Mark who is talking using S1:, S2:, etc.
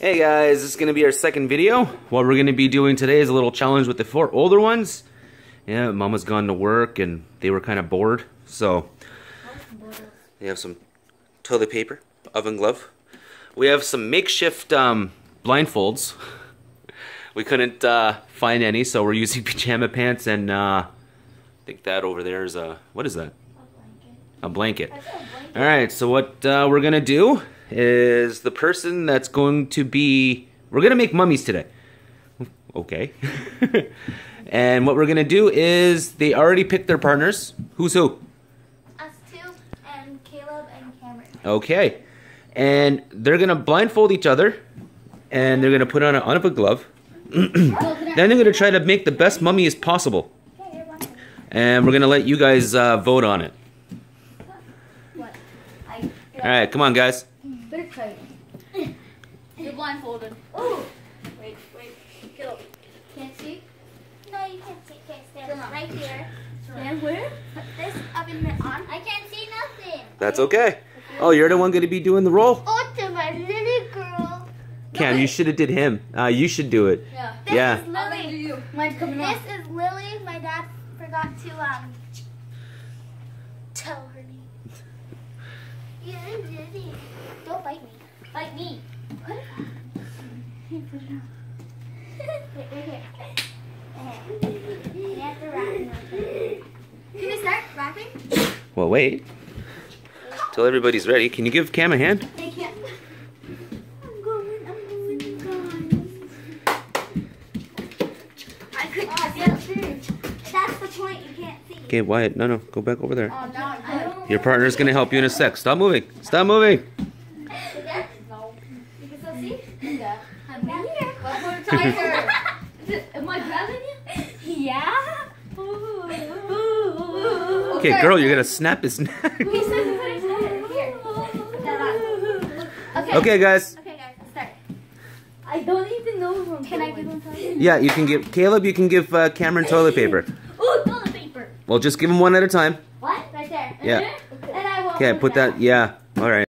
S1: Hey guys, this is going to be our second video. What we're going to be doing today is a little challenge with the four older ones. Yeah, mama's gone to work and they were kind of bored. So, they have some toilet paper, oven glove. We have some makeshift um, blindfolds. We couldn't uh, find any, so we're using pajama pants and uh, I think that over there is a, what is that? A blanket. A blanket. All right, so what uh, we're gonna do is the person that's going to be, we're gonna make mummies today. Okay. and what we're gonna do is they already picked their partners. Who's who?
S2: Us two and Caleb and Cameron.
S1: Okay. And they're gonna blindfold each other, and they're gonna put on an oven glove. then they're gonna try to make the best mummy as possible,
S2: Okay, you're welcome.
S1: and we're gonna let you guys uh, vote on it. All right, come on, guys.
S2: Better try it. You're blindfolded. Ooh. Wait, wait. Caleb. Can't see? No, you can't see. Okay, stand
S3: Turn on.
S2: right here.
S3: Stand where?
S2: Put this oven mitt on. I can't see nothing.
S1: That's okay. Oh, you're the one gonna be doing the roll.
S2: Oh, to my little girl.
S1: Cam, you should have did him. Uh, you should do it.
S3: Yeah.
S2: This
S1: Yeah.
S2: is Lily.
S3: you. Mine's coming
S2: This
S3: on.
S2: is Lily. My dad forgot to um tell her name. Yeah, Lily. Don't bite me. Bite me. Put it put it on. Wait, right here. You have to wrap it real quick. Can we start wrapping?
S1: Well, wait. Till everybody's ready. Can you give Cam a hand?
S2: They can't. I'm going, I'm going, guys. I could oh, yeah. That's the point, you can't see.
S1: Okay, Wyatt. No, no. Go back over there.
S3: Oh, now I.
S1: Your partner's gonna help you in a sec. Stop moving. Stop moving.
S2: Yeah?
S3: No.
S2: You can still see?
S3: Yeah.
S2: I'm here.
S3: Let's put. Is it- Am I grabbing you?
S2: Yeah.
S1: Okay, girl, you're gonna snap his neck.
S2: He says put his head here. Put that on. Okay.
S1: Okay, guys.
S2: Okay, guys, start.
S3: I don't even know where I'm
S2: Can I give him something?
S1: Yeah, you can give Caleb. You can give uh, Cameron toilet paper.
S3: Oh, toilet paper.
S1: Well, just give him one at a time.
S2: What? Right there.
S1: Yeah.
S2: And I will
S1: Okay, put that. Yeah. All right.